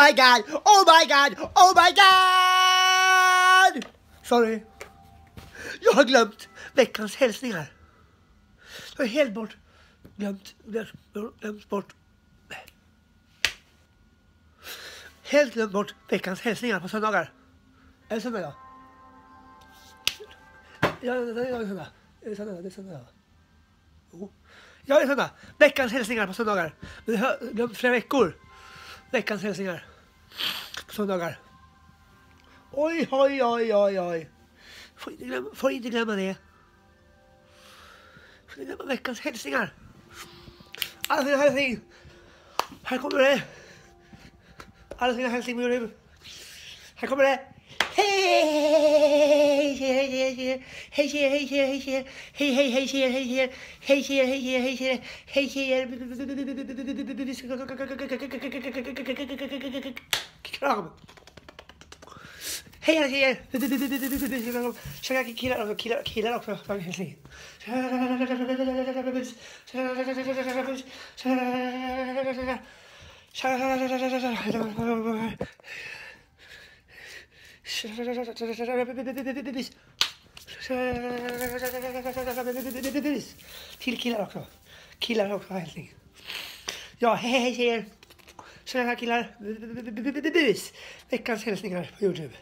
my god! Oh my god! Oh my god! Sorry. Jag har glömt veckans hälsningar. Jag har helt bort glömt, glömt bort helt glömt bort veckans hälsningar på söndagar. Är det söndag idag? Ja, det är söndag. Är det söndag? Det är söndag. Jo. Ja, det är söndag. Veckans hälsningar på söndagar. Men jag har glömt flera veckor. Veckans hälsningar på söndagar. Oj, oj, oj, oj, oj. Får inte glömma, får inte glömma det. Får inte glömma veckans hälsningar. Alla sina hälsning. Här kommer det. Alla sina hälsning med. Här kommer det. Hej, hej, hej, hej, hej, hej, hej, hej, hej, hej, hej, Kram! Hej alla tjejer! Tjena killar också, killar, killar också. Till killar också. Killar också hälsning. Ja, hej hej tjejer. Tjena killar. Veckans hälsningar på Youtube.